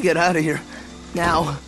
gotta get out of here. Now.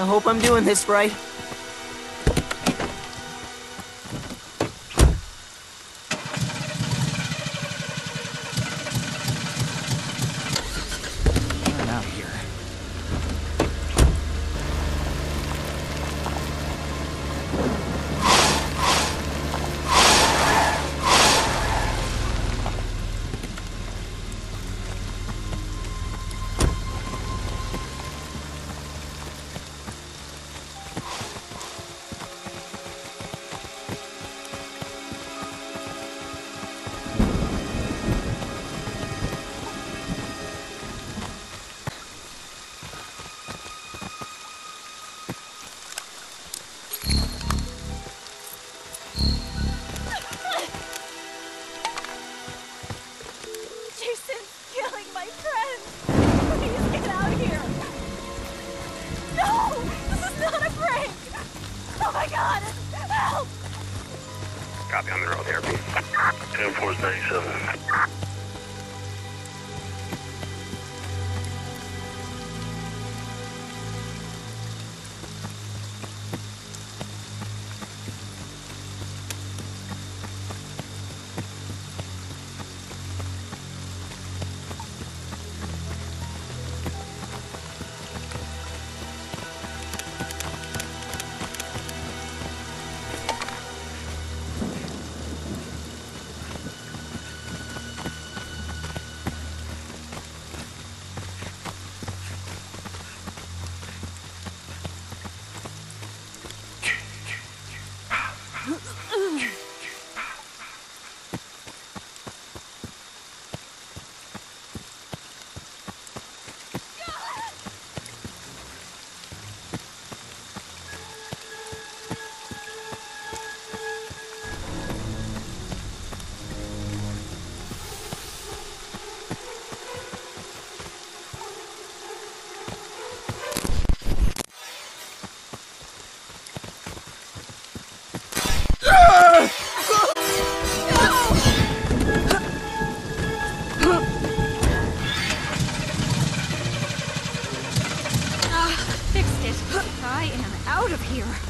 I hope I'm doing this right. copy on the road, Airbnb. 10 497. Here.